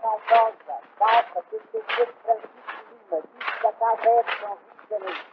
Saudosa, data do Sr. Francisco Lima, disse da Casa Edson, Rio de Janeiro.